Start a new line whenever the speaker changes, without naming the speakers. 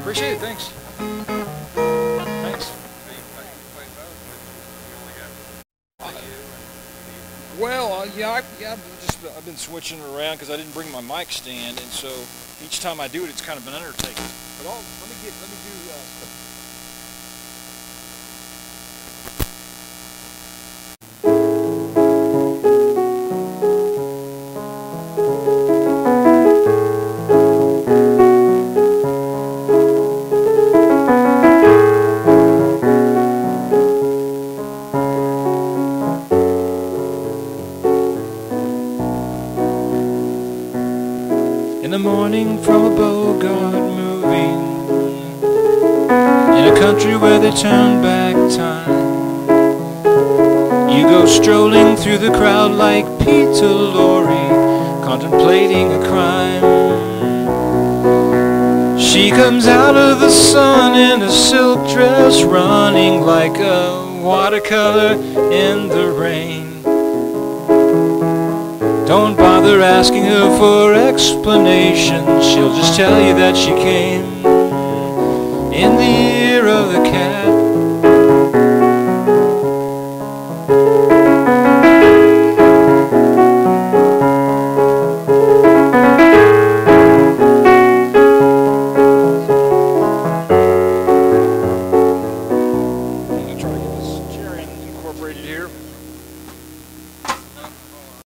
Appreciate it, thanks. Well, uh, yeah, I, yeah, I've just I've been switching it around because I didn't bring my mic stand, and so each time I do it, it's kind of an undertaking. But I'll, let me get let me do. Uh,
In the morning from a Bogart movie. In a country where they turn back time. You go strolling through the crowd like Peter Lorre Contemplating a crime. She comes out of the sun in a silk dress Running like a watercolor in the rain don't bother asking her for explanations. She'll just tell you that she came in the year of the cat. Here.